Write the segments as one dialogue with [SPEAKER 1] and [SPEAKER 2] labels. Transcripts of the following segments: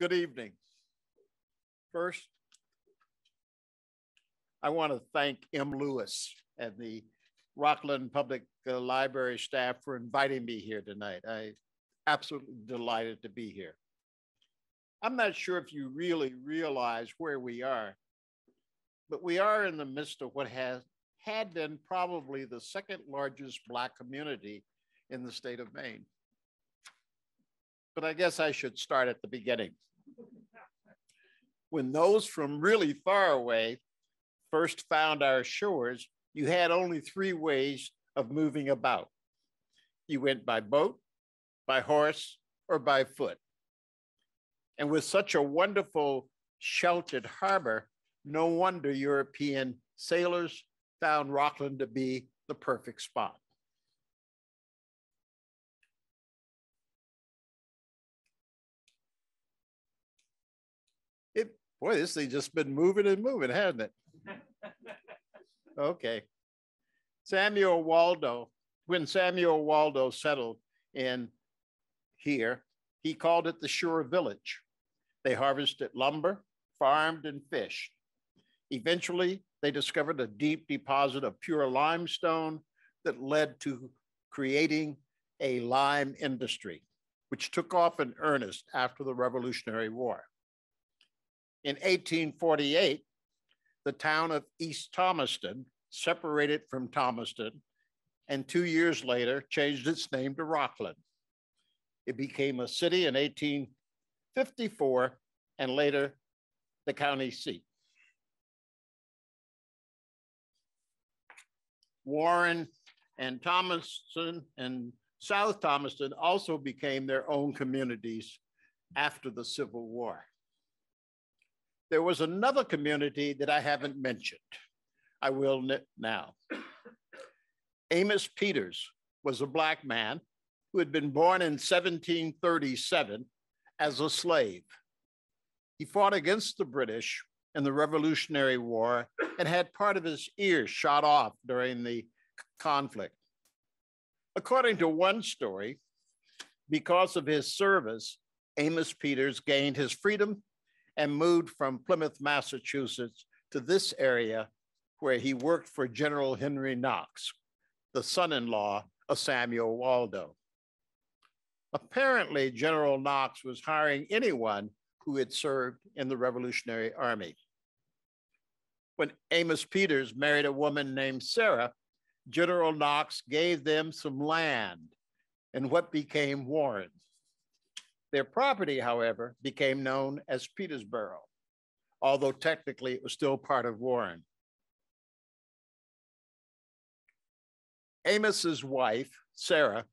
[SPEAKER 1] Good evening. First, I want to thank M. Lewis and the Rockland Public uh, Library staff for inviting me here tonight. I absolutely delighted to be here. I'm not sure if you really realize where we are, but we are in the midst of what has had been probably the second largest Black community in the state of Maine. But I guess I should start at the beginning when those from really far away first found our shores, you had only three ways of moving about. You went by boat, by horse, or by foot. And with such a wonderful sheltered harbor, no wonder European sailors found Rockland to be the perfect spot. Boy, this thing just been moving and moving, hasn't it? okay. Samuel Waldo, when Samuel Waldo settled in here, he called it the Shore Village. They harvested lumber, farmed, and fished. Eventually, they discovered a deep deposit of pure limestone that led to creating a lime industry, which took off in earnest after the Revolutionary War. In 1848, the town of East Thomaston separated from Thomaston and two years later changed its name to Rockland. It became a city in 1854 and later the county seat. Warren and Thomaston and South Thomaston also became their own communities after the Civil War there was another community that I haven't mentioned. I will now. Amos Peters was a Black man who had been born in 1737 as a slave. He fought against the British in the Revolutionary War and had part of his ear shot off during the conflict. According to one story, because of his service, Amos Peters gained his freedom and moved from Plymouth, Massachusetts to this area where he worked for General Henry Knox, the son-in-law of Samuel Waldo. Apparently, General Knox was hiring anyone who had served in the Revolutionary Army. When Amos Peters married a woman named Sarah, General Knox gave them some land in what became Warren. Their property, however, became known as Petersboro, although technically it was still part of Warren. Amos's wife, Sarah,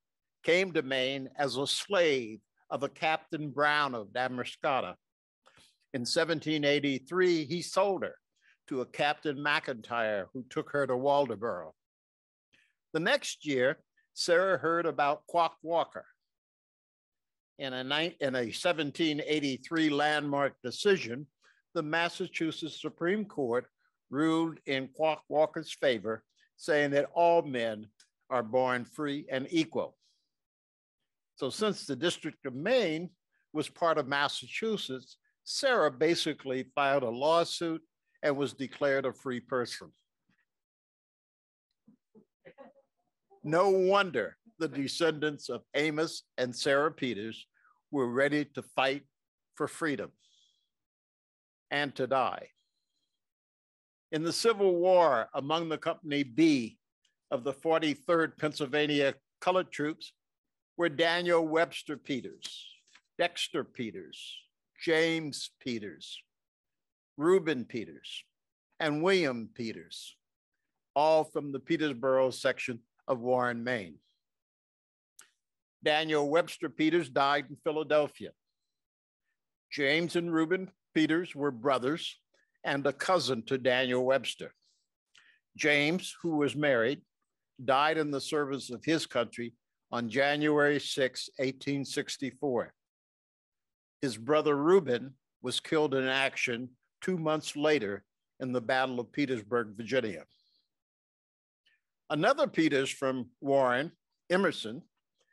[SPEAKER 1] came to Maine as a slave of a Captain Brown of Damariscotta. In 1783, he sold her to a Captain McIntyre who took her to Waldoboro. The next year, Sarah heard about Quock Walker, in a, in a 1783 landmark decision, the Massachusetts Supreme Court ruled in Quock Walker's favor, saying that all men are born free and equal. So since the District of Maine was part of Massachusetts, Sarah basically filed a lawsuit and was declared a free person. No wonder the descendants of Amos and Sarah Peters were ready to fight for freedom and to die. In the Civil War among the Company B of the 43rd Pennsylvania Colored Troops were Daniel Webster Peters, Dexter Peters, James Peters, Reuben Peters, and William Peters, all from the Petersboro section of Warren, Maine. Daniel Webster Peters died in Philadelphia. James and Reuben Peters were brothers and a cousin to Daniel Webster. James, who was married, died in the service of his country on January 6, 1864. His brother Reuben was killed in action two months later in the Battle of Petersburg, Virginia. Another Peters from Warren, Emerson,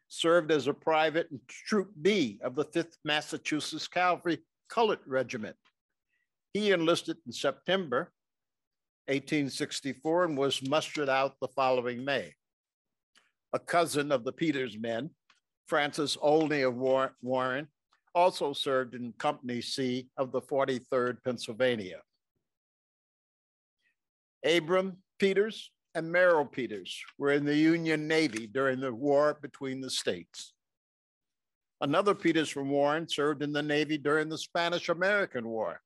[SPEAKER 1] served as a private in Troop B of the 5th Massachusetts Cavalry Colored Regiment. He enlisted in September 1864 and was mustered out the following May. A cousin of the Peters men, Francis Olney of Warren, also served in Company C of the 43rd Pennsylvania. Abram Peters and Merrill Peters were in the Union Navy during the war between the states. Another Peters from Warren served in the Navy during the Spanish American War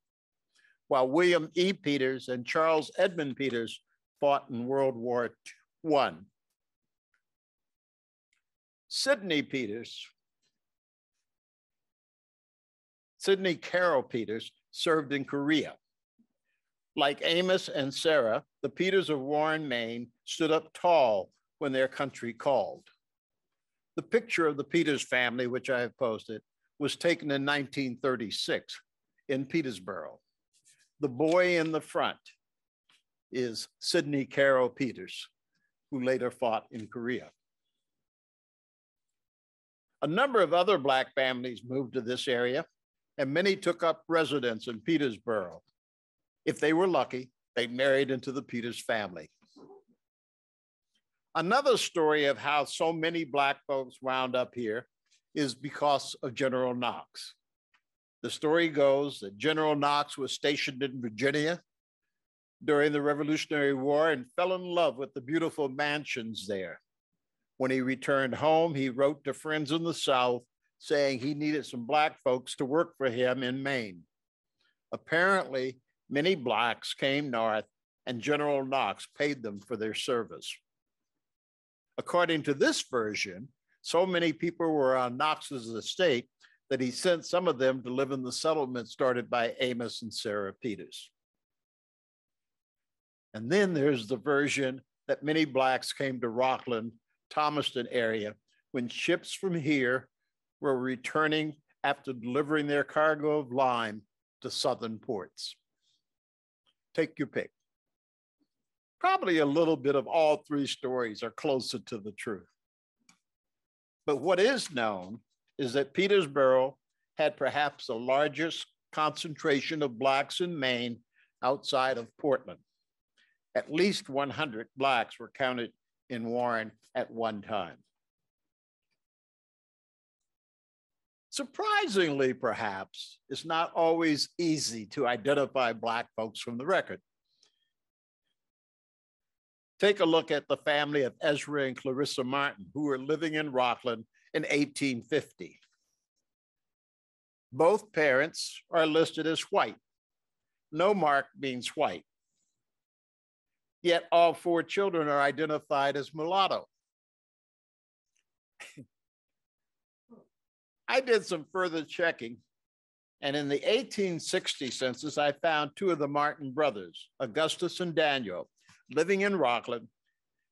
[SPEAKER 1] while William E. Peters and Charles Edmund Peters fought in World War I. Sidney Peters, Sidney Carroll Peters served in Korea. Like Amos and Sarah, the Peters of Warren, Maine stood up tall when their country called. The picture of the Peters family, which I have posted, was taken in 1936 in Petersboro. The boy in the front is Sidney Carroll Peters, who later fought in Korea. A number of other Black families moved to this area, and many took up residence in Petersboro. If they were lucky, they married into the Peters family. Another story of how so many Black folks wound up here is because of General Knox. The story goes that General Knox was stationed in Virginia during the Revolutionary War and fell in love with the beautiful mansions there. When he returned home, he wrote to friends in the South saying he needed some Black folks to work for him in Maine. Apparently, many Blacks came north and General Knox paid them for their service. According to this version, so many people were on Knox's estate that he sent some of them to live in the settlement started by Amos and Sarah Peters. And then there's the version that many Blacks came to Rockland, Thomaston area when ships from here were returning after delivering their cargo of lime to southern ports. Take your pick. Probably a little bit of all three stories are closer to the truth. But what is known is that Petersboro had perhaps the largest concentration of Blacks in Maine outside of Portland. At least 100 Blacks were counted in Warren at one time. Surprisingly, perhaps, it's not always easy to identify Black folks from the record. Take a look at the family of Ezra and Clarissa Martin, who were living in Rockland in 1850. Both parents are listed as white. No mark means white. Yet all four children are identified as mulatto. I did some further checking, and in the 1860 census, I found two of the Martin brothers, Augustus and Daniel, living in Rockland.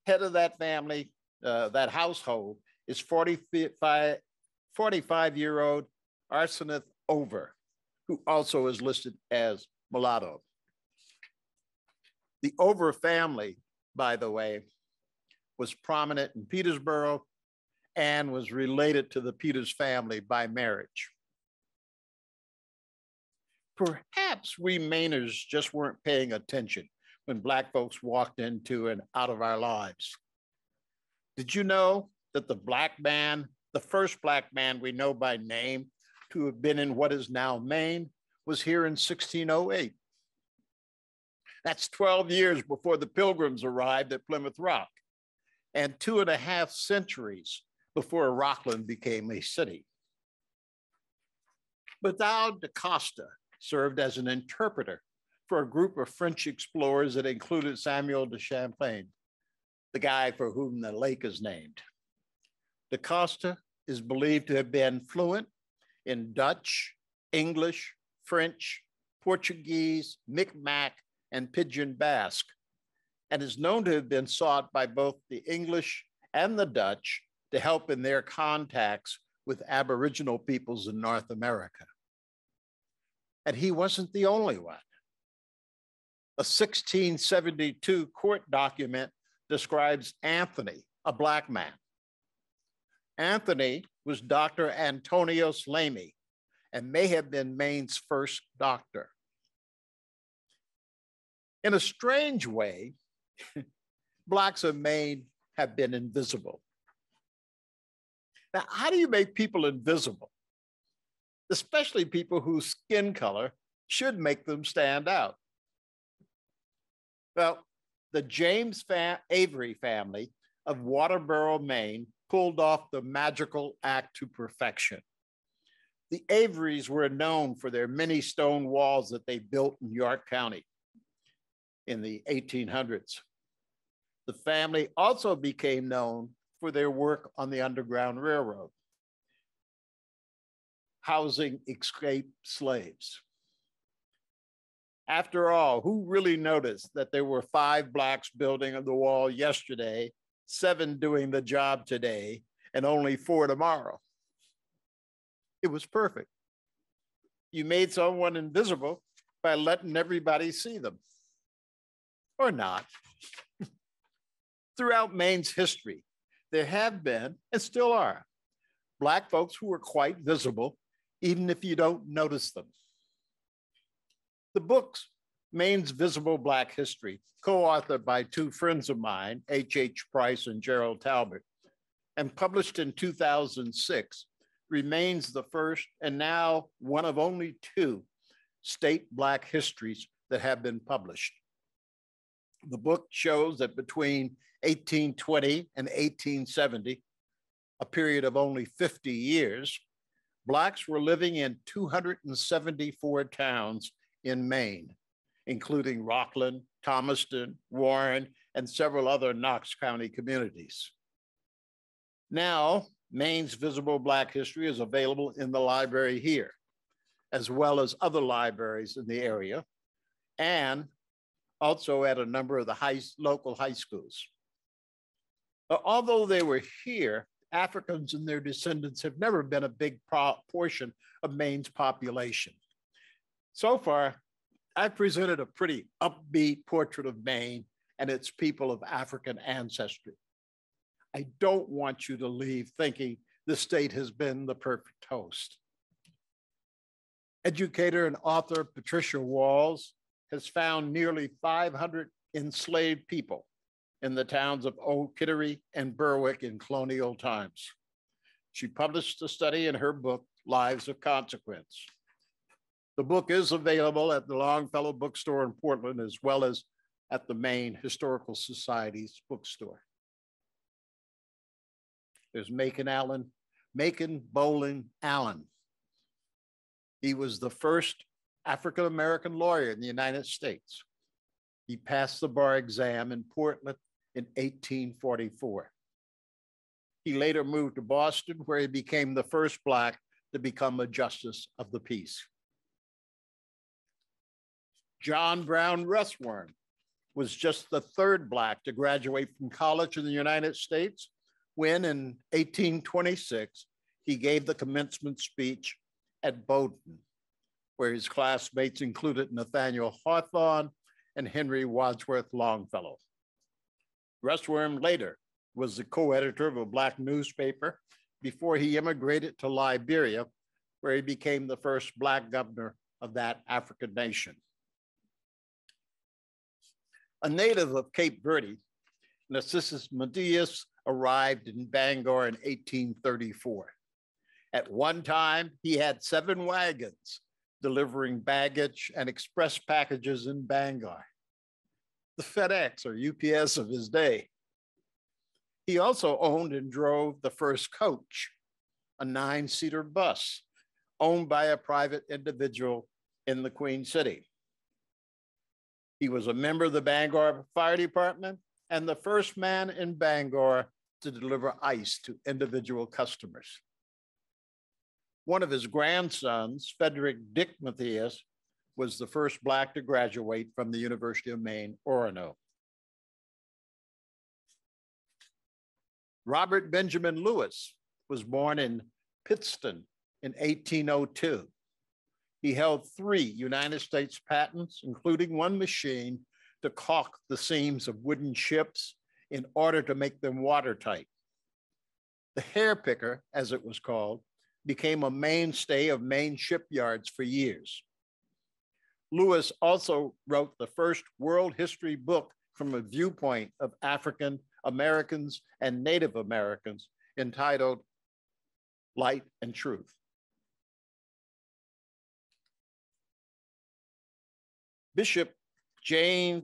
[SPEAKER 1] Head of that family, uh, that household, is 45, 45 year old Arsoneth Over, who also is listed as mulatto. The Over family, by the way, was prominent in Petersboro and was related to the Peters family by marriage. Perhaps we Mainers just weren't paying attention when Black folks walked into and out of our lives. Did you know that the black man, the first black man we know by name to have been in what is now Maine, was here in 1608. That's 12 years before the pilgrims arrived at Plymouth Rock, and two and a half centuries before Rockland became a city. Bedau da Costa served as an interpreter for a group of French explorers that included Samuel de Champlain, the guy for whom the lake is named. Da Costa is believed to have been fluent in Dutch, English, French, Portuguese, Micmac, and Pidgin Basque, and is known to have been sought by both the English and the Dutch to help in their contacts with Aboriginal peoples in North America. And he wasn't the only one. A 1672 court document describes Anthony, a Black man, Anthony was Dr. Antonios Lamy, and may have been Maine's first doctor. In a strange way, Blacks of Maine have been invisible. Now, how do you make people invisible? Especially people whose skin color should make them stand out. Well, the James Avery family of Waterboro, Maine, pulled off the magical act to perfection. The Averys were known for their many stone walls that they built in York County in the 1800s. The family also became known for their work on the Underground Railroad, housing escaped slaves. After all, who really noticed that there were five blacks building the wall yesterday, seven doing the job today, and only four tomorrow? It was perfect. You made someone invisible by letting everybody see them, or not. Throughout Maine's history, there have been and still are Black folks who are quite visible, even if you don't notice them. The books, Maine's Visible Black History, co-authored by two friends of mine, H.H. H. Price and Gerald Talbot, and published in 2006, remains the first and now one of only two state Black histories that have been published. The book shows that between 1820 and 1870, a period of only 50 years, Blacks were living in 274 towns in Maine, including Rockland, Thomaston, Warren, and several other Knox County communities. Now, Maine's Visible Black History is available in the library here, as well as other libraries in the area, and also at a number of the high, local high schools. Although they were here, Africans and their descendants have never been a big portion of Maine's population. So far, I've presented a pretty upbeat portrait of Maine and its people of African ancestry. I don't want you to leave thinking the state has been the perfect host. Educator and author Patricia Walls has found nearly 500 enslaved people in the towns of Old Kittery and Berwick in colonial times. She published the study in her book, Lives of Consequence. The book is available at the Longfellow Bookstore in Portland, as well as at the Maine Historical Society's bookstore. There's Macon Allen, Macon Bowling Allen. He was the first African American lawyer in the United States. He passed the bar exam in Portland in 1844. He later moved to Boston, where he became the first Black to become a justice of the peace. John Brown Russwurm was just the third Black to graduate from college in the United States when in 1826, he gave the commencement speech at Bowdoin, where his classmates included Nathaniel Hawthorne and Henry Wadsworth Longfellow. Russwurm later was the co-editor of a Black newspaper before he immigrated to Liberia, where he became the first Black governor of that African nation. A native of Cape Verde, Narcissus Matthias arrived in Bangor in 1834. At one time, he had seven wagons delivering baggage and express packages in Bangor the FedEx or UPS of his day. He also owned and drove the first coach, a nine seater bus owned by a private individual in the Queen City. He was a member of the Bangor Fire Department and the first man in Bangor to deliver ice to individual customers. One of his grandsons, Frederick Dick Matthias, was the first Black to graduate from the University of Maine, Orono. Robert Benjamin Lewis was born in Pittston in 1802. He held three United States patents, including one machine to caulk the seams of wooden ships in order to make them watertight. The hair picker, as it was called, became a mainstay of Maine shipyards for years. Lewis also wrote the first world history book from a viewpoint of African Americans and Native Americans entitled Light and Truth. Bishop James,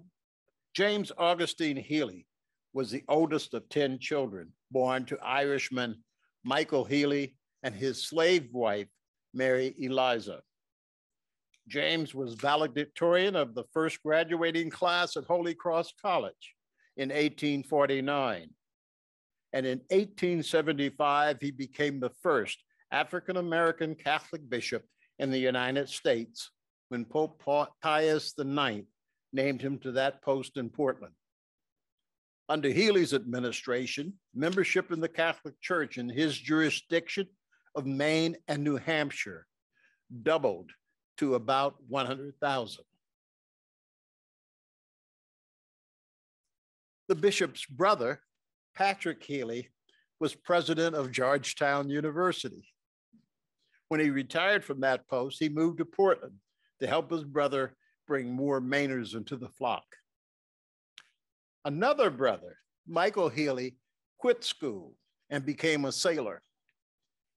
[SPEAKER 1] James Augustine Healy was the oldest of 10 children born to Irishman Michael Healy and his slave wife, Mary Eliza. James was valedictorian of the first graduating class at Holy Cross College in 1849. And in 1875, he became the first African American Catholic bishop in the United States when Pope Pius IX named him to that post in Portland. Under Healy's administration, membership in the Catholic Church in his jurisdiction of Maine and New Hampshire doubled to about 100,000. The bishop's brother, Patrick Healy, was president of Georgetown University. When he retired from that post, he moved to Portland to help his brother bring more Mainers into the flock. Another brother, Michael Healy, quit school and became a sailor.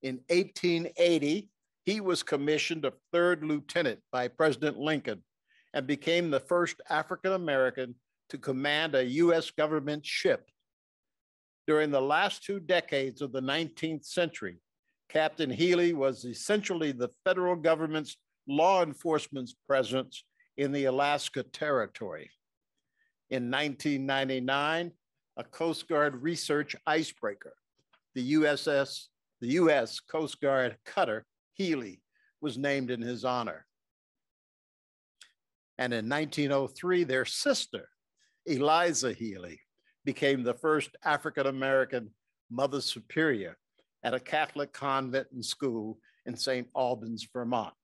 [SPEAKER 1] In 1880, he was commissioned a third lieutenant by President Lincoln and became the first African American to command a US government ship. During the last two decades of the 19th century, Captain Healy was essentially the federal government's law enforcement presence in the Alaska Territory. In 1999, a Coast Guard research icebreaker, the USS, the US Coast Guard cutter Healy was named in his honor. And in 1903, their sister, Eliza Healy, became the first African American Mother Superior at a Catholic convent and school in St. Albans, Vermont.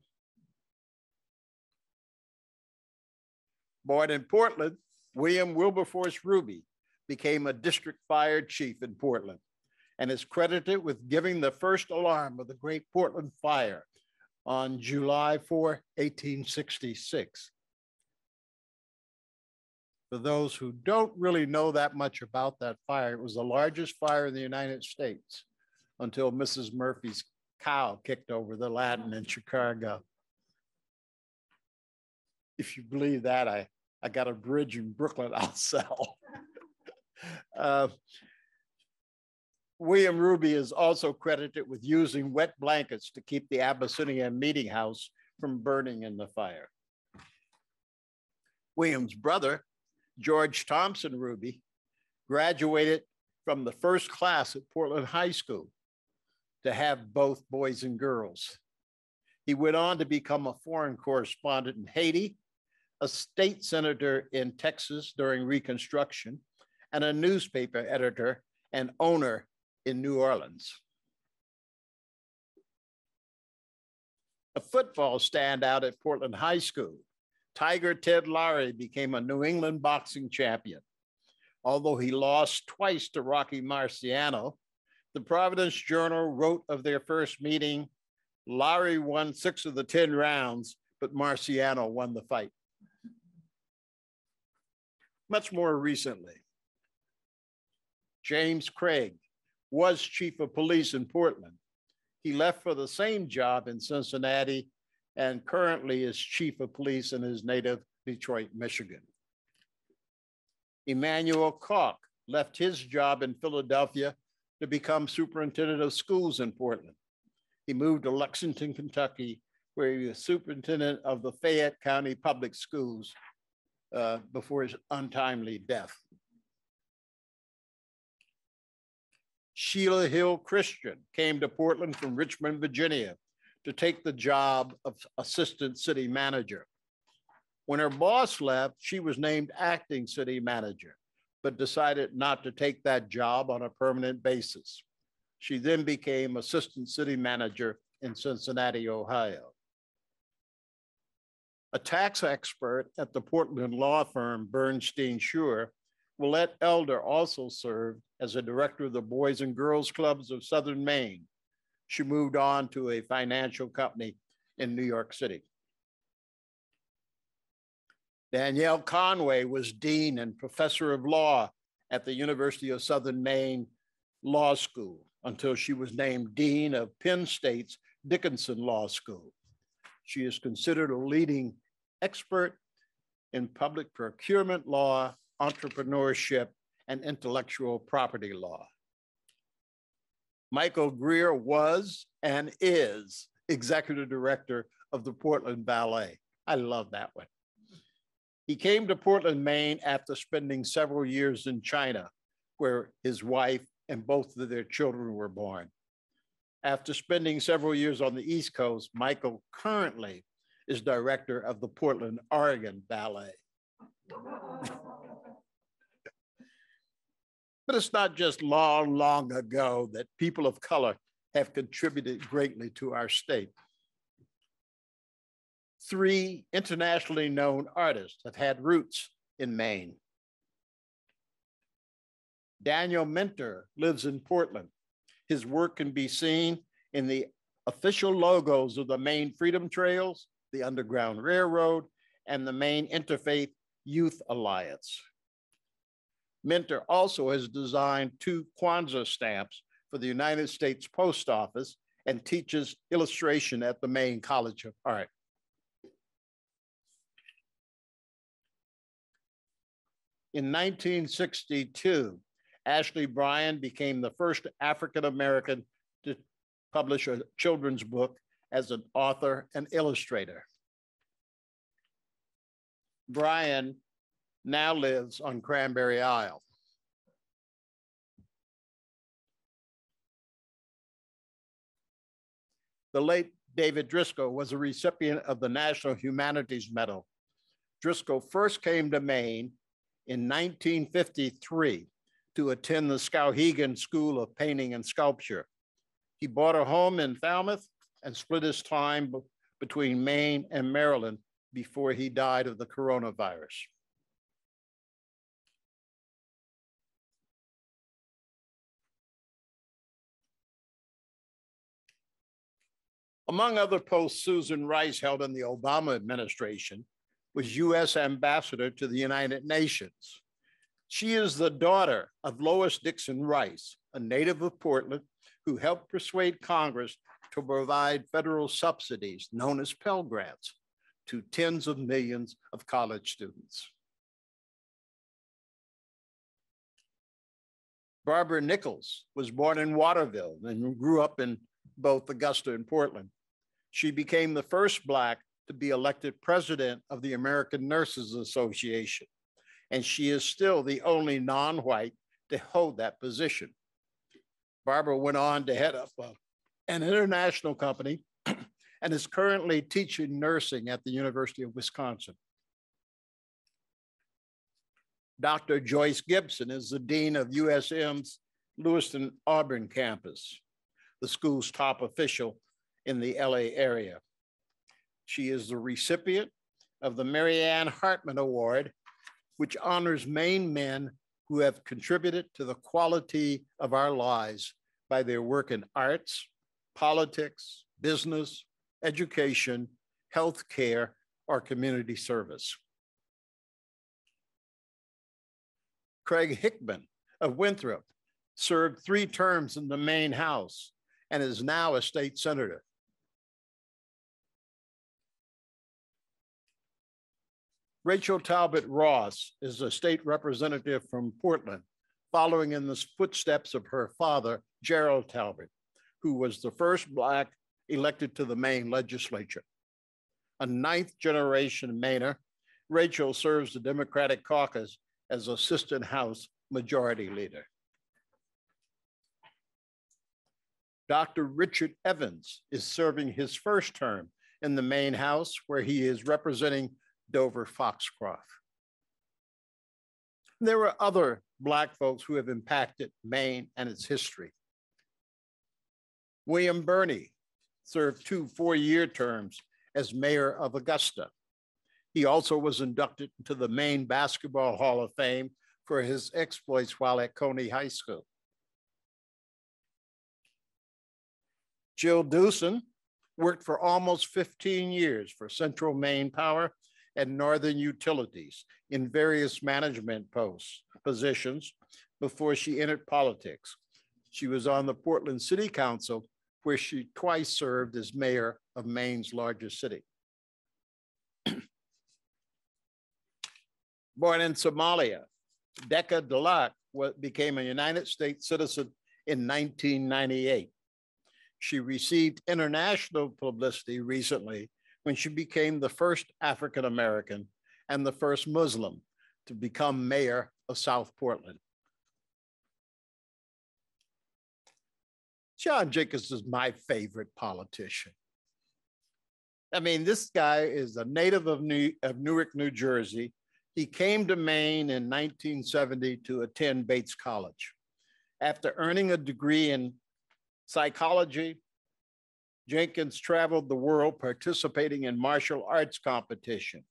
[SPEAKER 1] Born in Portland, William Wilberforce Ruby became a district fire chief in Portland and is credited with giving the first alarm of the Great Portland Fire on July 4, 1866. For those who don't really know that much about that fire, it was the largest fire in the United States until Mrs. Murphy's cow kicked over the Latin in Chicago. If you believe that, I I got a bridge in Brooklyn I'll sell. uh, William Ruby is also credited with using wet blankets to keep the Abyssinian meeting house from burning in the fire. William's brother, George Thompson Ruby, graduated from the first class at Portland High School to have both boys and girls. He went on to become a foreign correspondent in Haiti a state senator in Texas during Reconstruction, and a newspaper editor and owner in New Orleans. A football standout at Portland High School, Tiger Ted Lowry became a New England boxing champion. Although he lost twice to Rocky Marciano, the Providence Journal wrote of their first meeting, Lowry won six of the 10 rounds, but Marciano won the fight much more recently. James Craig was chief of police in Portland. He left for the same job in Cincinnati and currently is chief of police in his native Detroit, Michigan. Emmanuel Caulk left his job in Philadelphia to become superintendent of schools in Portland. He moved to Lexington, Kentucky, where he was superintendent of the Fayette County Public Schools uh, before his untimely death. Sheila Hill Christian came to Portland from Richmond, Virginia to take the job of assistant city manager. When her boss left, she was named acting city manager, but decided not to take that job on a permanent basis. She then became assistant city manager in Cincinnati, Ohio. A tax expert at the Portland law firm Bernstein Shur, Willette Elder also served as a director of the Boys and Girls Clubs of Southern Maine, She moved on to a financial company in New York City. Danielle Conway was dean and professor of law at the University of Southern Maine Law School until she was named dean of Penn State's Dickinson Law School. She is considered a leading expert in public procurement law, entrepreneurship, and intellectual property law. Michael Greer was and is executive director of the Portland Ballet. I love that one. He came to Portland, Maine after spending several years in China, where his wife and both of their children were born. After spending several years on the East Coast, Michael currently is director of the Portland, Oregon Ballet. But it's not just long, long ago that people of color have contributed greatly to our state. Three internationally known artists have had roots in Maine. Daniel Minter lives in Portland. His work can be seen in the official logos of the Maine Freedom Trails, the Underground Railroad, and the Maine Interfaith Youth Alliance. Minter also has designed two Kwanzaa stamps for the United States Post Office and teaches illustration at the Maine College of Art. In 1962, Ashley Bryan became the first African American to publish a children's book as an author and illustrator. Bryan now lives on Cranberry Isle. The late David Driskell was a recipient of the National Humanities Medal. Driskell first came to Maine in 1953 to attend the Skowhegan School of Painting and Sculpture. He bought a home in Falmouth and split his time between Maine and Maryland before he died of the coronavirus. Among other posts Susan Rice held in the Obama administration was US ambassador to the United Nations. She is the daughter of Lois Dixon Rice, a native of Portland who helped persuade Congress to provide federal subsidies known as Pell Grants to tens of millions of college students. Barbara Nichols was born in Waterville and grew up in both Augusta and Portland. She became the first Black to be elected president of the American Nurses Association, and she is still the only non white to hold that position. Barbara went on to head up uh, an international company and is currently teaching nursing at the University of Wisconsin. Dr. Joyce Gibson is the Dean of USM's Lewiston Auburn campus, the school's top official in the LA area. She is the recipient of the Maryann Hartman Award, which honors Maine men who have contributed to the quality of our lives by their work in arts, politics, business, education, healthcare, or community service. Craig Hickman of Winthrop served three terms in the Maine House and is now a state senator. Rachel Talbot Ross is a state representative from Portland, following in the footsteps of her father, Gerald Talbot, who was the first Black elected to the Maine legislature. A ninth generation Mainer, Rachel serves the Democratic caucus as Assistant House Majority Leader. Dr. Richard Evans is serving his first term in the Maine House, where he is representing Dover Foxcroft. There were other Black folks who have impacted Maine and its history. William Burney served two four-year terms as mayor of Augusta. He also was inducted into the Maine Basketball Hall of Fame for his exploits while at Coney High School. Jill Duson worked for almost 15 years for Central Maine Power and Northern Utilities in various management posts, positions before she entered politics. She was on the Portland City Council, where she twice served as mayor of Maine's largest city. Born in Somalia, Deqa Dhalac became a United States citizen in 1998. She received international publicity recently when she became the first African American and the first Muslim to become mayor of South Portland. John Jenkins is my favorite politician. I mean, this guy is a native of, New, of Newark, New Jersey. He came to Maine in 1970 to attend Bates College. After earning a degree in psychology Jenkins traveled the world participating in martial arts competition.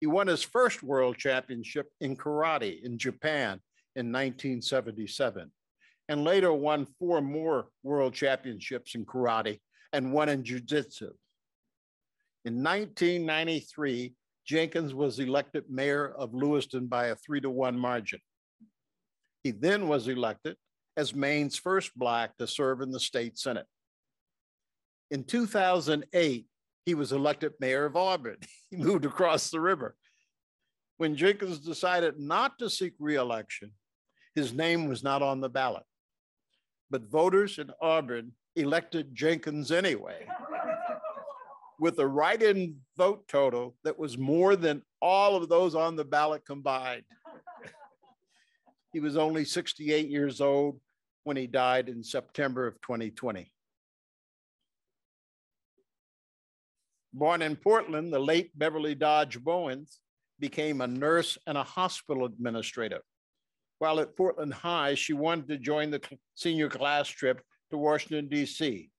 [SPEAKER 1] He won his first world championship in karate in Japan in 1977, and later won four more world championships in karate and one in jiu-jitsu. In 1993, Jenkins was elected mayor of Lewiston by a three to one margin. He then was elected as Maine's first Black to serve in the state Senate. In 2008, he was elected mayor of Auburn. He moved across the river. When Jenkins decided not to seek reelection, his name was not on the ballot. But voters in Auburn elected Jenkins anyway, with a write in vote total that was more than all of those on the ballot combined. he was only 68 years old when he died in September of 2020. Born in Portland, the late Beverly Dodge Bowens became a nurse and a hospital administrator. While at Portland High, she wanted to join the senior class trip to Washington, D.C.,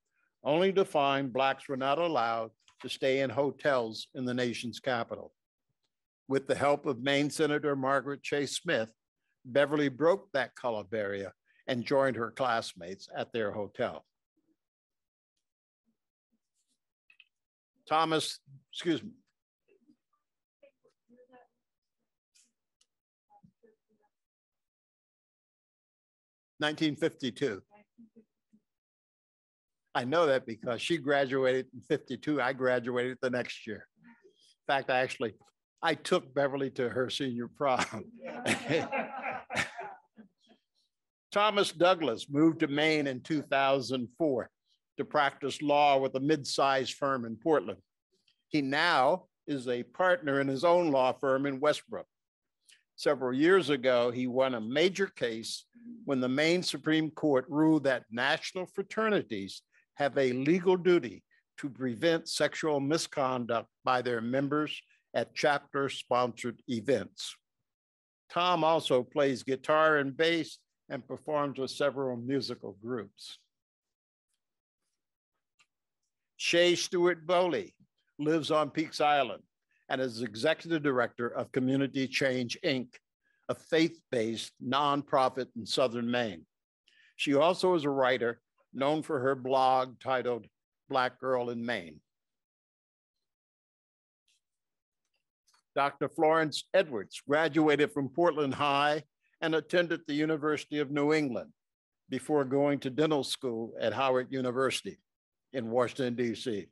[SPEAKER 1] only to find Blacks were not allowed to stay in hotels in the nation's capital. With the help of Maine Senator Margaret Chase Smith, Beverly broke that color barrier and joined her classmates at their hotel. Thomas, excuse me. Nineteen fifty-two. I know that because she graduated in fifty-two. I graduated the next year. In fact, I actually, I took Beverly to her senior prom. Thomas Douglas moved to Maine in 2004 to practice law with a mid-sized firm in Portland. He now is a partner in his own law firm in Westbrook. Several years ago, he won a major case when the Maine Supreme Court ruled that national fraternities have a legal duty to prevent sexual misconduct by their members at chapter sponsored events. Tom also plays guitar and bass and performs with several musical groups. Shay Stewart Bouley lives on Peaks Island and is executive director of Community Change, Inc., a faith based nonprofit in Southern Maine. She also is a writer known for her blog titled Black Girl in Maine. Dr. Florence Edwards graduated from Portland High and attended the University of New England before going to dental school at Howard University in Washington, D.C.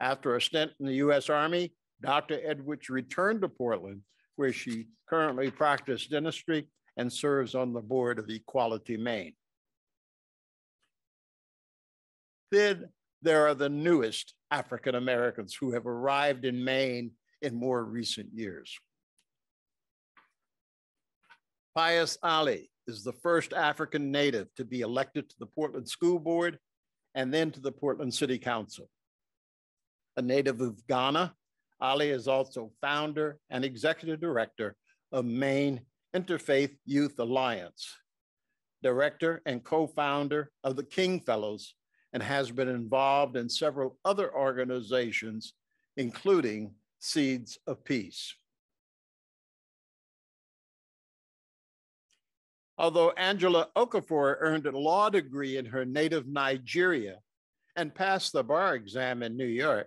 [SPEAKER 1] After a stint in the U.S. Army, Dr. Edwards returned to Portland, where she currently practices dentistry and serves on the board of Equality Maine. Then there are the newest African Americans who have arrived in Maine in more recent years. Pius Ali is the first African native to be elected to the Portland School Board and then to the Portland City Council. A native of Ghana, Ali is also founder and executive director of Maine Interfaith Youth Alliance, director and co-founder of the King Fellows, and has been involved in several other organizations, including Seeds of Peace. Although Angela Okafor earned a law degree in her native Nigeria and passed the bar exam in New York,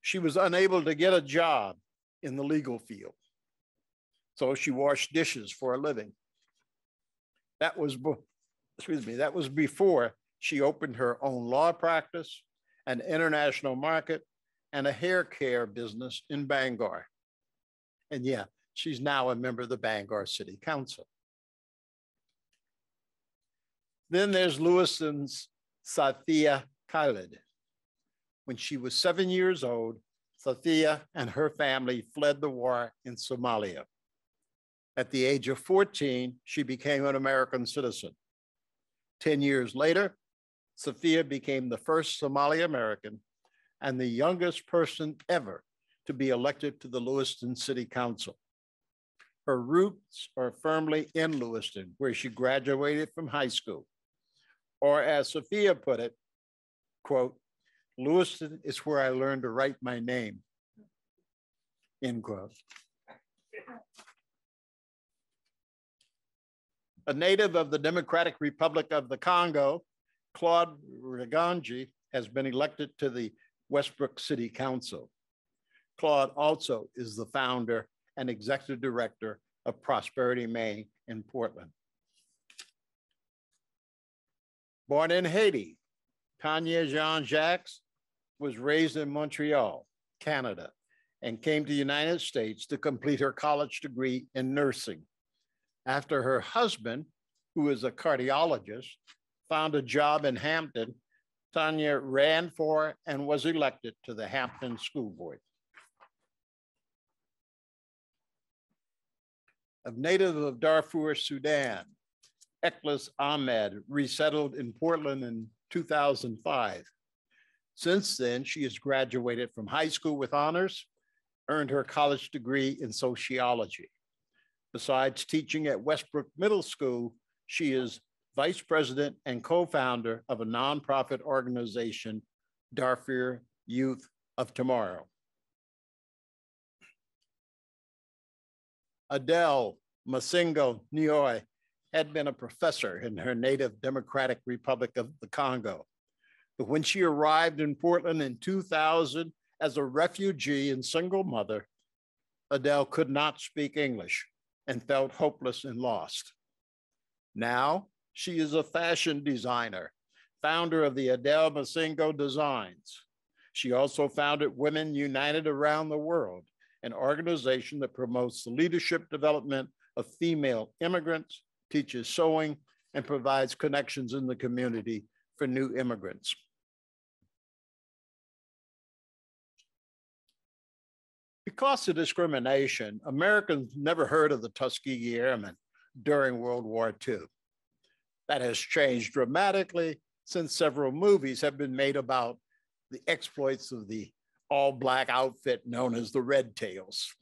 [SPEAKER 1] she was unable to get a job in the legal field. So she washed dishes for a living. That was, excuse me, that was before she opened her own law practice, an international market, and a hair care business in Bangor. And yeah, she's now a member of the Bangor City Council. Then there's Lewiston's Safiya Khalid. When she was seven years old, Safiya and her family fled the war in Somalia. At the age of 14, she became an American citizen. 10 years later, Sophia became the first Somali American and the youngest person ever to be elected to the Lewiston City Council. Her roots are firmly in Lewiston, where she graduated from high school. Or as Sophia put it, quote, Lewiston is where I learned to write my name, end quote. A native of the Democratic Republic of the Congo, Claude Rwaganje has been elected to the Westbrook City Council. Claude also is the founder and executive director of Prosperity Maine in Portland. Born in Haiti, Tanya Jean Jacques was raised in Montreal, Canada, and came to the United States to complete her college degree in nursing. After her husband, who is a cardiologist, found a job in Hampden, Tanya ran for and was elected to the Hampden School Board. Of native of Darfur, Sudan, Ekhlas Ahmed resettled in Portland in 2005. Since then, she has graduated from high school with honors, earned her college degree in sociology. Besides teaching at Westbrook Middle School, she is vice president and co-founder of a nonprofit organization, Darfur Youth of Tomorrow. Adele Masengo Ngoy had been a professor in her native Democratic Republic of the Congo. But when she arrived in Portland in 2000 as a refugee and single mother, Adele could not speak English and felt hopeless and lost. Now, she is a fashion designer, founder of the Adele Masengo Designs. She also founded Women United Around the World, an organization that promotes the leadership development of female immigrants teaches sewing, and provides connections in the community for new immigrants. Because of discrimination, Americans never heard of the Tuskegee Airmen during World War II. That has changed dramatically since several movies have been made about the exploits of the all black outfit known as the Red Tails.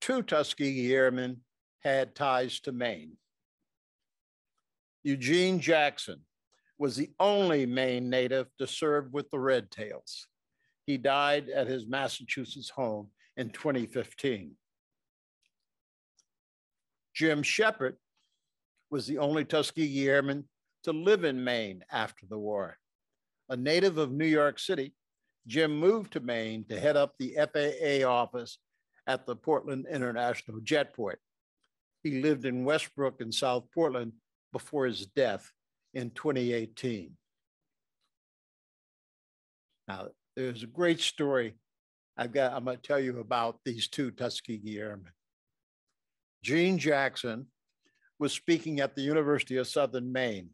[SPEAKER 1] Two Tuskegee Airmen had ties to Maine. Eugene Jackson was the only Maine native to serve with the Red Tails. He died at his Massachusetts home in 2015. Jim Shepard was the only Tuskegee Airman to live in Maine after the war. A native of New York City, Jim moved to Maine to head up the FAA office at the Portland International Jetport. He lived in Westbrook in South Portland before his death in 2018. Now, there's a great story I've got, I'm going to tell you about these two Tuskegee Airmen. Gene Jackson was speaking at the University of Southern Maine.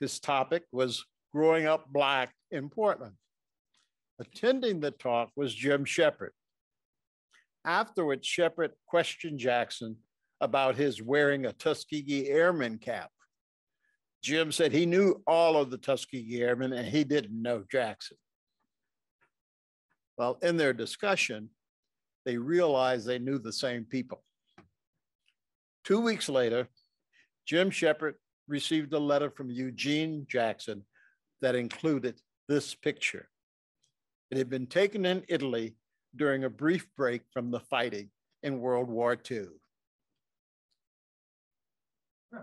[SPEAKER 1] His topic was growing up Black in Portland. Attending the talk was Jim Shepard. Afterwards, Shepard questioned Jackson about his wearing a Tuskegee Airman cap. Jim said he knew all of the Tuskegee Airmen and he didn't know Jackson. Well, in their discussion, they realized they knew the same people. Two weeks later, Jim Shepard received a letter from Eugene Jackson that included this picture. It had been taken in Italy during a brief break from the fighting in World War II.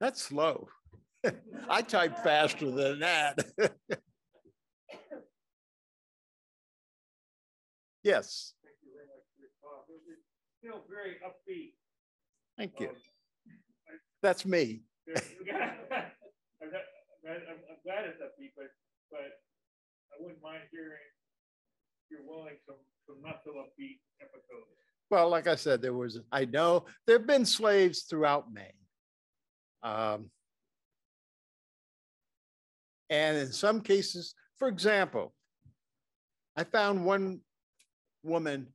[SPEAKER 1] That's slow. I type faster than that. yes
[SPEAKER 2] was still very upbeat.
[SPEAKER 1] Thank you.
[SPEAKER 2] Um,
[SPEAKER 1] That's me.
[SPEAKER 2] I'm, glad- I'm, I'm glad it's upbeat, but, but I wouldn't mind hearing if you're willing some, some not so upbeat episodes.
[SPEAKER 1] Well, like I said, there was, I know there have been slaves throughout Maine. Um, and in some cases, for example, I found one woman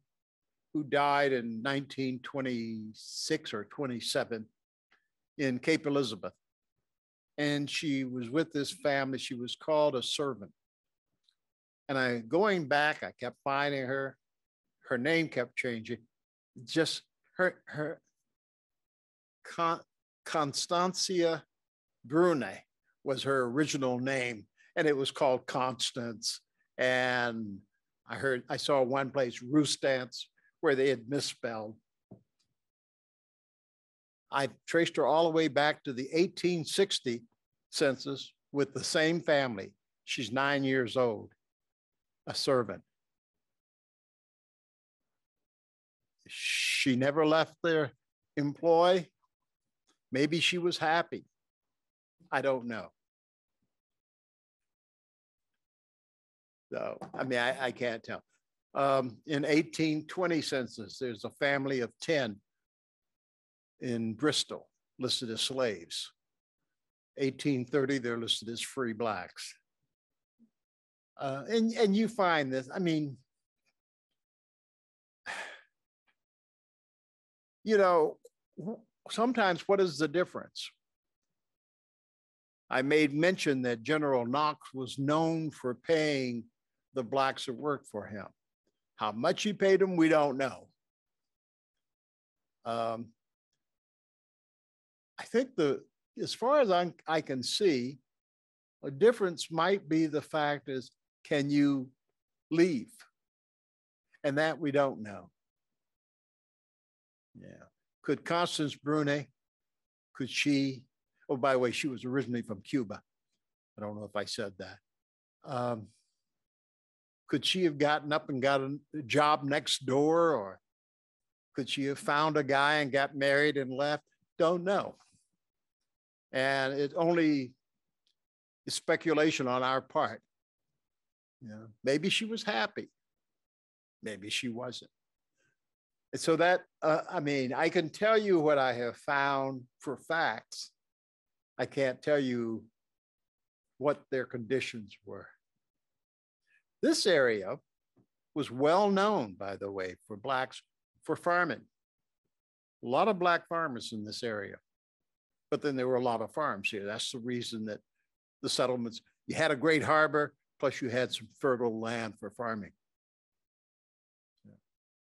[SPEAKER 1] who died in 1926 or 27 in Cape Elizabeth. And she was with this family. She was called a servant. And I, going back, I kept finding her. Her name kept changing. Just her, her Con, Constancia Brune was her original name, and it was called Constance. And I heard, I saw one place, Roostance, where they had misspelled. I traced her all the way back to the 1860 census with the same family. She's nine years old, a servant. She never left their employ. Maybe she was happy. I don't know. So, I mean, I, I can't tell. Um, in 1820 census, there's a family of 10 in Bristol listed as slaves. 1830, they're listed as free blacks. Uh, and, and you find this, I mean, you know, sometimes what is the difference? I made mention that General Knox was known for paying the blacks that worked for him. How much he paid him, we don't know. Um, I think the, as far as I, I can see, a difference might be the fact is, can you leave? And that we don't know. Yeah. Could Constance Brune, could she, oh, by the way, she was originally from Cuba. I don't know if I said that. Um, could she have gotten up and got a job next door or could she have found a guy and got married and left? Don't know. And it only is speculation on our part. Yeah, maybe she was happy. Maybe she wasn't. And so that, uh, I mean, I can tell you what I have found for facts. I can't tell you what their conditions were. This area was well known, by the way, for blacks for farming. A lot of black farmers in this area, but then there were a lot of farms here. That's the reason that the settlements, you had a great harbor, plus you had some fertile land for farming.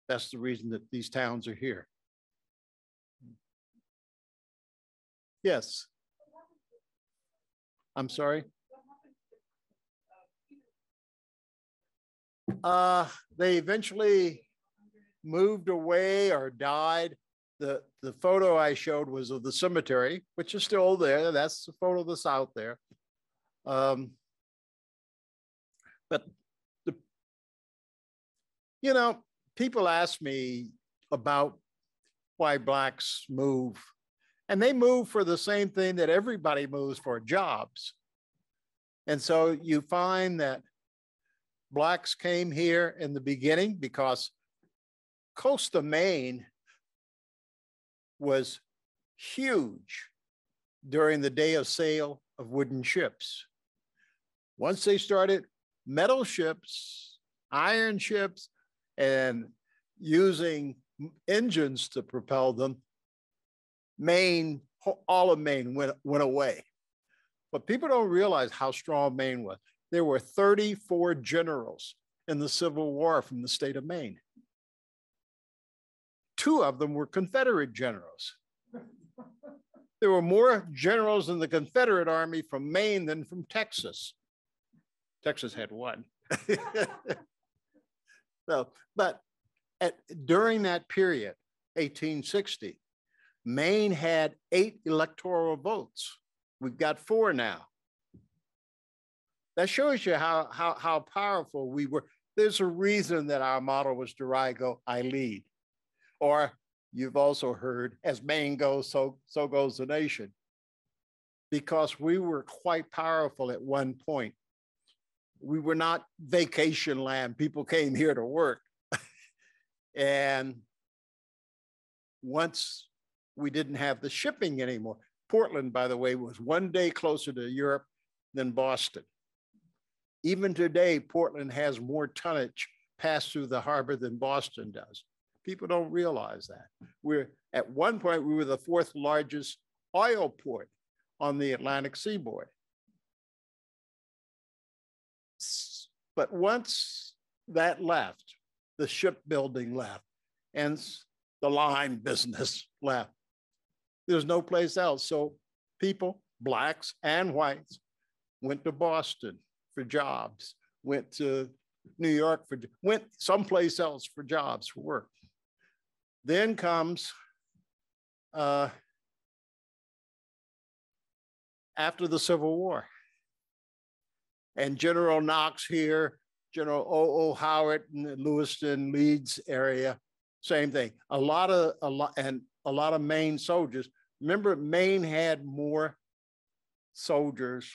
[SPEAKER 1] That's the reason that these towns are here. Yes. I'm sorry. Uh, they eventually moved away or died. The, the photo I showed was of the cemetery, which is still there. That's the photo that's out there. Um, but the, you know, people ask me about why blacks move, and they move for the same thing that everybody moves for jobs. And so you find that blacks came here in the beginning because coast of Maine was huge during the day of sale of wooden ships. Once they started metal ships, iron ships, and using engines to propel them, Maine, all of Maine went, went away. But people don't realize how strong Maine was. There were 34 generals in the Civil War from the state of Maine. Two of them were Confederate generals. There were more generals in the Confederate Army from Maine than from Texas. Texas had one. So, but at, during that period, 1860, Maine had eight electoral votes. We've got four now. That shows you how, how, how powerful we were. There's a reason that our motto was Dirigo, I lead. Or you've also heard, as Maine goes, so, so goes the nation. Because we were quite powerful at one point. We were not vacation land. People came here to work. and once we didn't have the shipping anymore, Portland, by the way, was one day closer to Europe than Boston. Even today, Portland has more tonnage pass through the harbor than Boston does. People don't realize that. We're at one point, we were the fourth largest oil port on the Atlantic seaboard. But once that left, the shipbuilding left and the line business left. There's no place else. So people, blacks and whites, went to Boston for jobs, went to New York for, went someplace else for jobs, for work. Then comes uh, after the Civil War. And General Knox here, General O. O. Howard in the Lewiston, Leeds area, same thing. A lot of a lot and a lot of Maine soldiers. Remember, Maine had more soldiers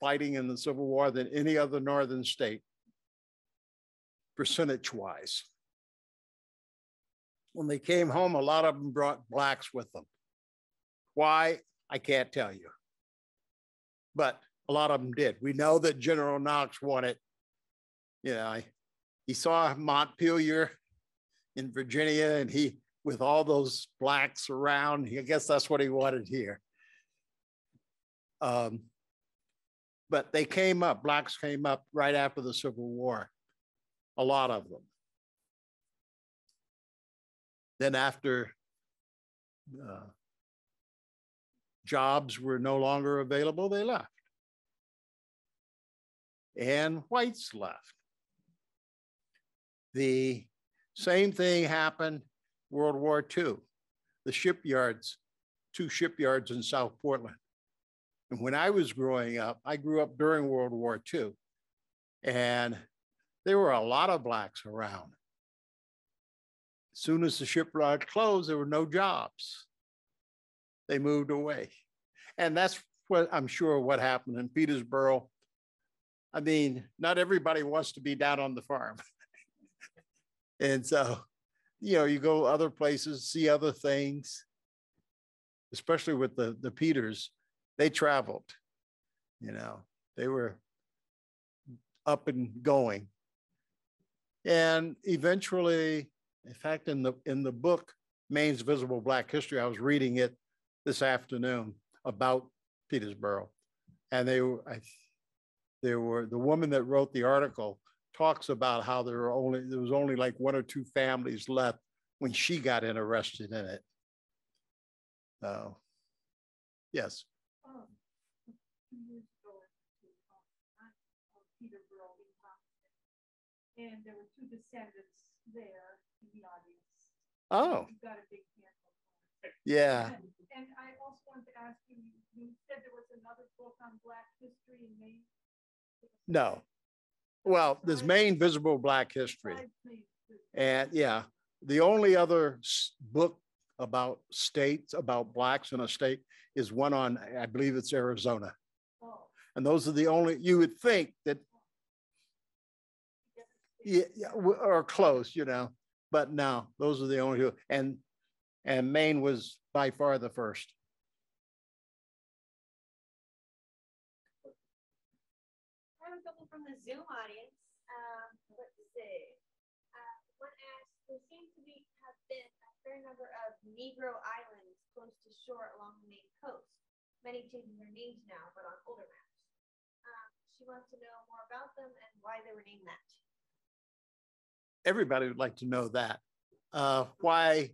[SPEAKER 1] fighting in the Civil War than any other northern state, percentage wise. When they came home, a lot of them brought blacks with them. Why? I can't tell you. But a lot of them did. We know that General Knox wanted, you know, he saw Montpelier in Virginia and he, with all those blacks around, I guess that's what he wanted here. Um, but they came up, blacks came up right after the Civil War, a lot of them. Then after uh, jobs were no longer available, they left. And whites left. The same thing happened World War II. The shipyards, two shipyards in South Portland, and when I was growing up, I grew up during World War II, and there were a lot of blacks around. As soon as the shipyard closed, there were no jobs. They moved away. And that's what I'm sure what happened in Peterborough. I mean, not everybody wants to be down on the farm. and so, you know, you go other places, see other things, especially with the, the Peters they traveled, you know, they were up and going. And eventually, in fact, in the in the book, Maine's Visible Black History, I was reading it this afternoon about Peterborough, And they were, I, they were the woman that wrote the article talks about how there were only there was only like one or two families left when she got interested in it. So, yes years ago to um, Peterborough in And there were two descendants there in the audience. Oh. You got a big Yeah. And, and I also wanted to ask you, you said there was another book on Black history in Maine? No. Well, there's Maine Visible Black History. And yeah, the only other book about states, about Blacks in a state, is one on, I believe it's Arizona. And those are the only, you would think that, yeah, or close, you know, but no, those are the only two. And, and Maine was by far the first.
[SPEAKER 3] Have a couple from the Zoom audience. Um, let's. Uh, one asks, there seems to be have been a fair number of Negro islands close to shore along the Maine coast. Many changing their names now, but on older maps. She wants to know more about them and why they were named that.
[SPEAKER 1] Everybody would like to know that. Uh, why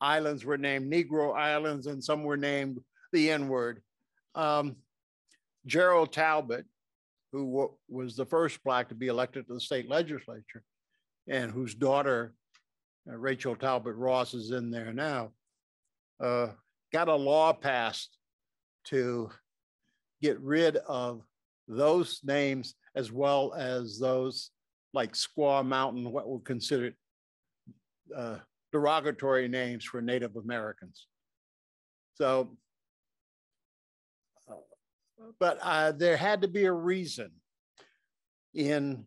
[SPEAKER 1] islands were named Negro Islands and some were named the N word. Um, Gerald Talbot, who was the first Black to be elected to the state legislature, and whose daughter, uh, Rachel Talbot Ross, is in there now, uh, got a law passed to get rid of those names as well as those like Squaw Mountain, what were considered uh, derogatory names for Native Americans. So, uh, but uh, there had to be a reason. In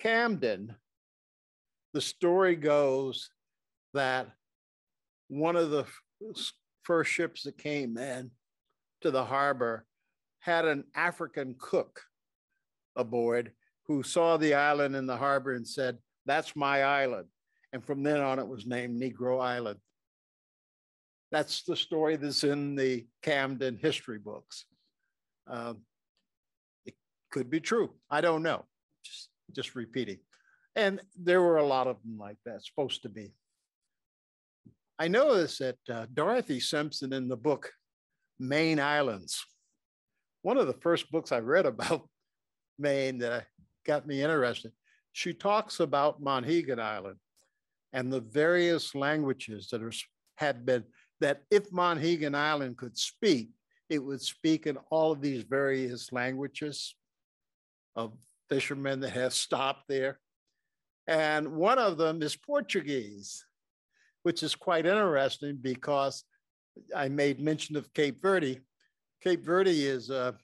[SPEAKER 1] Camden, the story goes that one of the first ships that came in to the harbor had an African cook aboard who saw the island in the harbor and said, That's my island. And from then on, it was named Negro Island. That's the story that's in the Camden history books. Um, it could be true. I don't know. Just, just repeating. And there were a lot of them like that, supposed to be. I noticed that uh, Dorothy Simpson in the book Maine Islands, one of the first books I read about Maine that got me interested, she talks about Monhegan Island and the various languages that are, had been, that if Monhegan Island could speak, it would speak in all of these various languages of fishermen that have stopped there. And one of them is Portuguese, which is quite interesting because I made mention of Cape Verde. Cape Verde is a,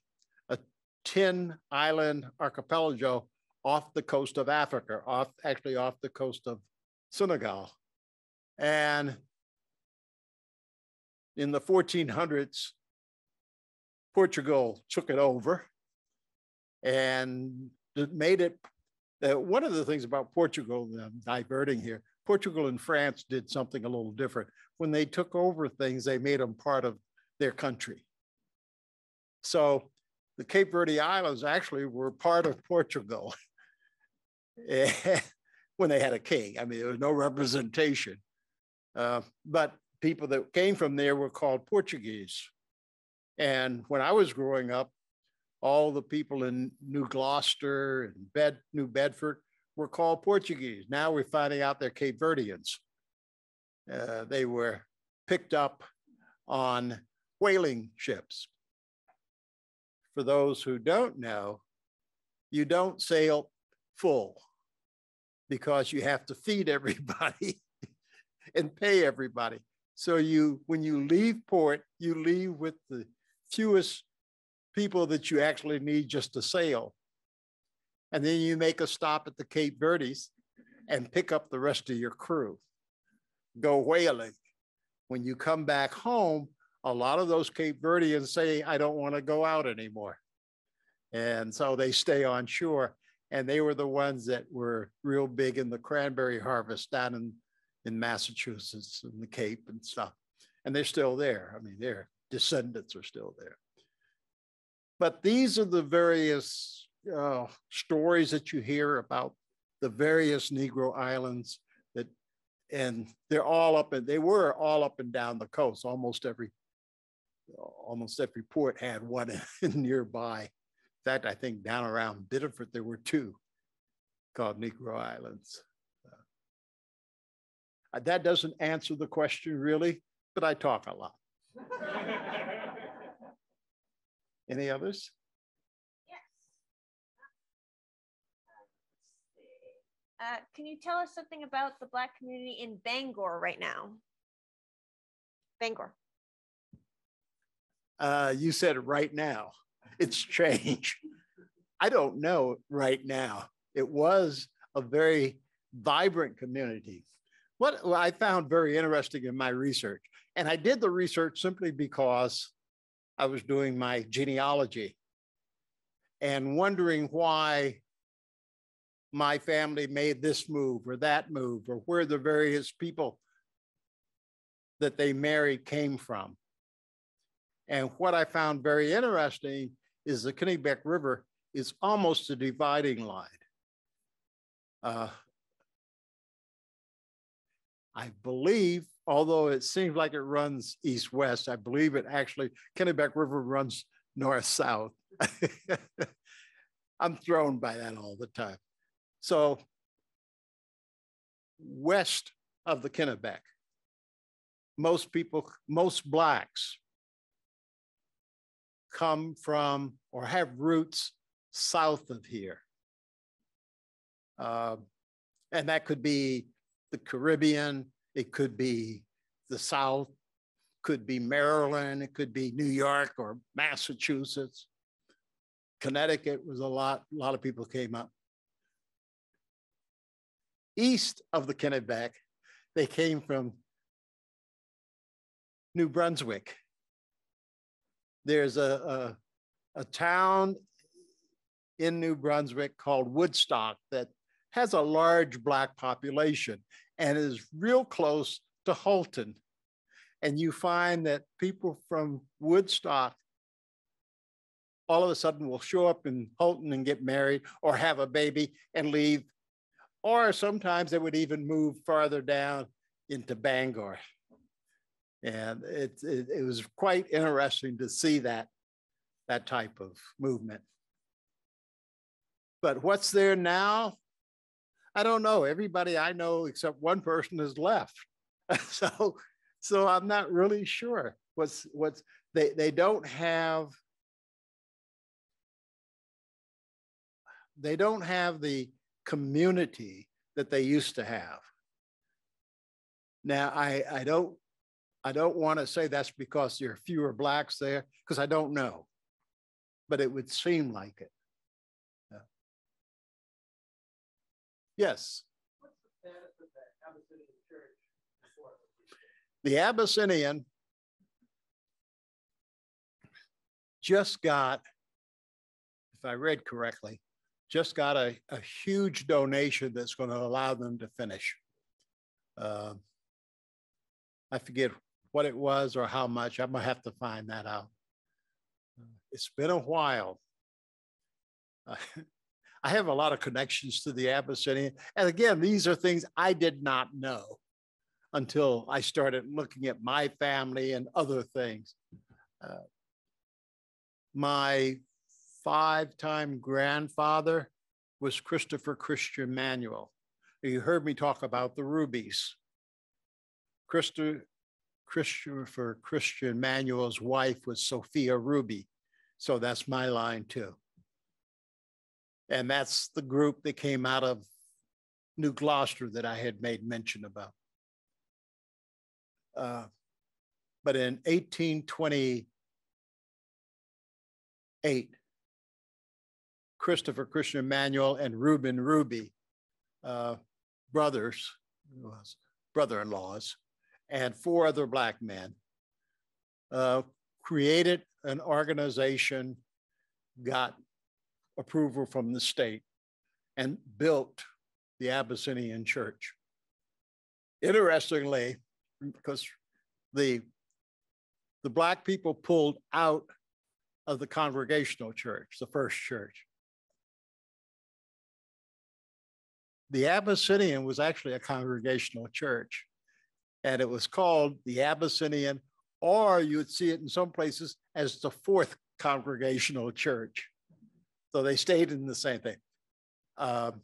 [SPEAKER 1] a 10 island archipelago off the coast of Africa, off actually off the coast of Senegal. And in the 1400s, Portugal took it over and made it. Uh, one of the things about Portugal, I'm diverting here, Portugal and France did something a little different. When they took over things, they made them part of their country. So the Cape Verde Islands actually were part of Portugal. when they had a king. I mean, there was no representation. Uh, but people that came from there were called Portuguese. And when I was growing up, all the people in New Gloucester and Bed, New Bedford were called Portuguese. Now we're finding out they're Cape Verdeans. Uh, they were picked up on whaling ships. For those who don't know, you don't sail full because you have to feed everybody and pay everybody. So you, when you leave port, you leave with the fewest people that you actually need just to sail. And then you make a stop at the Cape Verdes and pick up the rest of your crew. Go whaling. When you come back home, a lot of those Cape Verdeans say, I don't want to go out anymore. And so they stay on shore and they were the ones that were real big in the cranberry harvest down in, in Massachusetts and the Cape and stuff. And they're still there. I mean, their descendants are still there. But these are the various uh, stories that you hear about the various Negro islands that, and they're all up and they were all up and down the coast. Almost every, almost every port had one nearby In fact, I think down around Biddeford, there were two called Negro Islands. Uh, that doesn't answer the question really, but I talk a lot. Any others?
[SPEAKER 3] Yes. Uh, can you tell us something about the Black community in Bangor right now? Bangor.
[SPEAKER 1] Uh, you said right now it's changed. I don't know right now. It was a very vibrant community. What I found very interesting in my research, and I did the research simply because I was doing my genealogy and wondering why my family made this move or that move or where the various people that they married came from. And what I found very interesting is the Kennebec River is almost a dividing line. Uh, I believe, although it seems like it runs east-west, I believe it actually, Kennebec River runs north-south. I'm thrown by that all the time. So west of the Kennebec most people, most blacks come from or have roots south of here. Uh, and that could be the Caribbean, it could be the South, could be Maryland, it could be New York or Massachusetts. Connecticut was a lot, a lot of people came up. East of the Kennebec, they came from New Brunswick. There's a, a, a town in New Brunswick called Woodstock that has a large Black population and is real close to Houlton. And you find that people from Woodstock all of a sudden will show up in Houlton and get married or have a baby and leave. Or sometimes they would even move farther down into Bangor. And it, it, it was quite interesting to see that, that type of movement. But what's there now? I don't know. Everybody I know except one person has left. so so I'm not really sure what's what's they they don't have they don't have the community that they used to have. Now I I don't I don't want to say that's because there are fewer blacks there because I don't know, but it would seem like it. Yes. The status of that Abyssinian? The Abyssinian just got, if I read correctly, just got a, a huge donation that's going to allow them to finish. Uh, I forget what it was or how much. I'm to have to find that out. It's been a while. Uh, I have a lot of connections to the Abyssinian. And again, these are things I did not know until I started looking at my family and other things. Uh, my five time grandfather was Christopher Christian Manuel. You heard me talk about the rubies. Christo, Christopher Christian Manuel's wife was Sophia Ruby. So that's my line too. And that's the group that came out of New Gloucester that I had made mention about. Uh, but in 1828, Christopher Christian Emanuel and Reuben Ruby, uh, brothers, brother-in-laws, and four other black men, uh, created an organization, got approval from the state and built the Abyssinian church. Interestingly, because the, the Black people pulled out of the congregational church, the first church. The Abyssinian was actually a congregational church, and it was called the Abyssinian, or you would see it in some places as the fourth congregational church. So they stayed in the same thing. Um,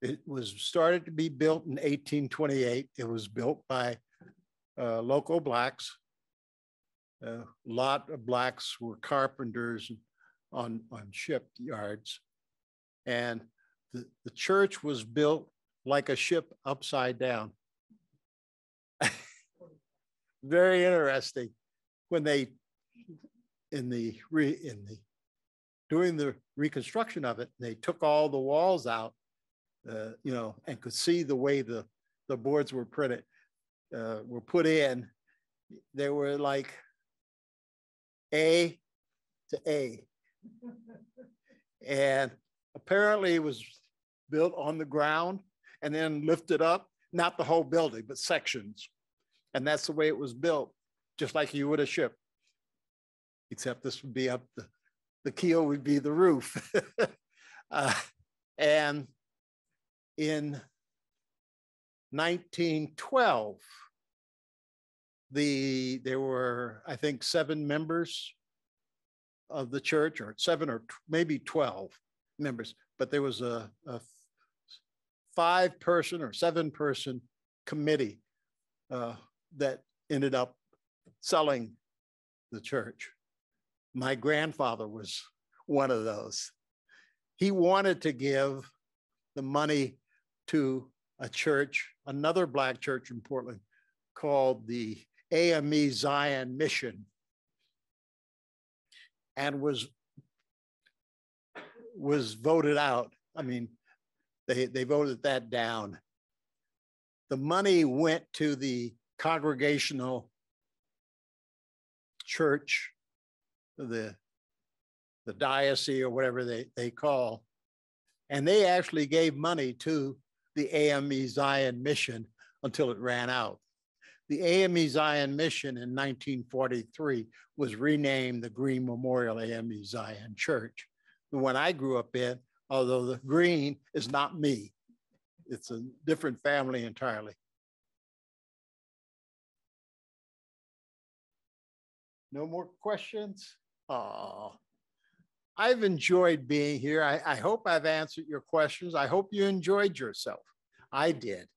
[SPEAKER 1] it was started to be built in 1828. It was built by uh, local blacks. A lot of blacks were carpenters on, on shipyards. And the, the church was built like a ship upside down. Very interesting. When they, in the, re, in the during the reconstruction of it, they took all the walls out, uh, you know, and could see the way the, the boards were printed, uh, were put in. They were like A to A. and apparently it was built on the ground and then lifted up, not the whole building, but sections. And that's the way it was built, just like you would a ship, except this would be up the the keel would be the roof. uh, and in 1912, the there were I think seven members of the church, or seven or maybe 12 members, but there was a, a five person or seven person committee uh, that ended up selling the church. My grandfather was one of those. He wanted to give the money to a church, another Black church in Portland called the AME Zion Mission, and was was voted out. I mean, they, they voted that down. The money went to the congregational church, the, the diocese or whatever they, they call, and they actually gave money to the AME Zion mission until it ran out. The AME Zion mission in 1943 was renamed the Green Memorial AME Zion Church. The one I grew up in, although the green is not me, it's a different family entirely. No more questions? Oh, I've enjoyed being here. I, I hope I've answered your questions. I hope you enjoyed yourself. I did.